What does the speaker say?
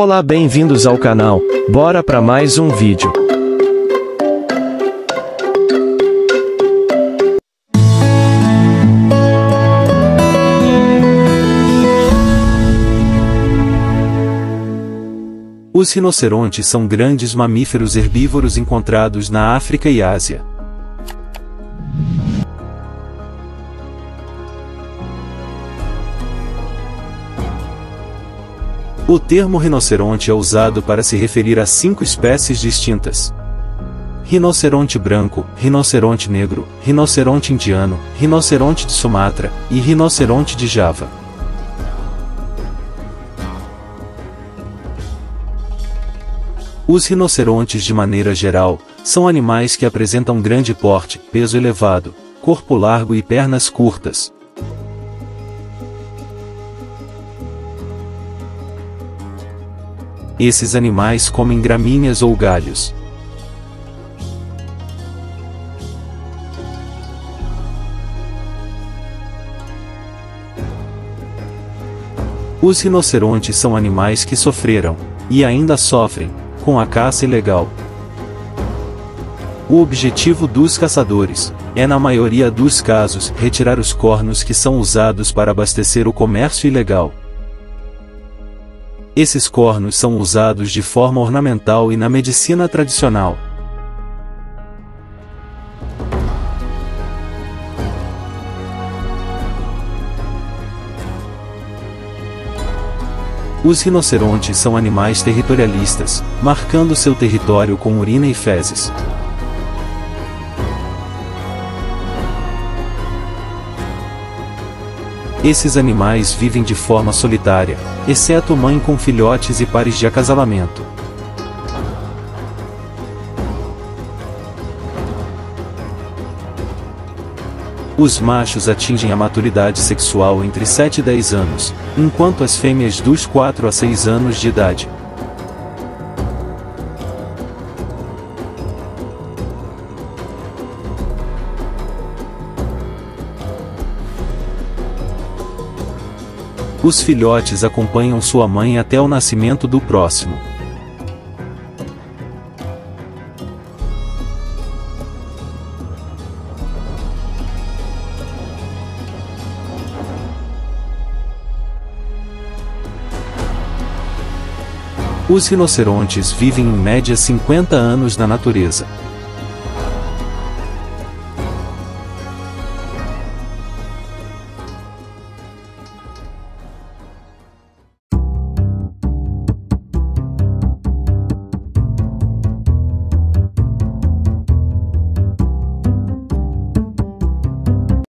Olá bem-vindos ao canal, bora para mais um vídeo. Os rinocerontes são grandes mamíferos herbívoros encontrados na África e Ásia. O termo rinoceronte é usado para se referir a cinco espécies distintas. Rinoceronte branco, rinoceronte negro, rinoceronte indiano, rinoceronte de Sumatra e rinoceronte de Java. Os rinocerontes de maneira geral, são animais que apresentam grande porte, peso elevado, corpo largo e pernas curtas, Esses animais comem gramíneas ou galhos. Os rinocerontes são animais que sofreram, e ainda sofrem, com a caça ilegal. O objetivo dos caçadores é, na maioria dos casos, retirar os cornos que são usados para abastecer o comércio ilegal. Esses cornos são usados de forma ornamental e na medicina tradicional. Os rinocerontes são animais territorialistas, marcando seu território com urina e fezes. Esses animais vivem de forma solitária, exceto mãe com filhotes e pares de acasalamento. Os machos atingem a maturidade sexual entre 7 e 10 anos, enquanto as fêmeas dos 4 a 6 anos de idade. Os filhotes acompanham sua mãe até o nascimento do próximo. Os rinocerontes vivem em média 50 anos na natureza.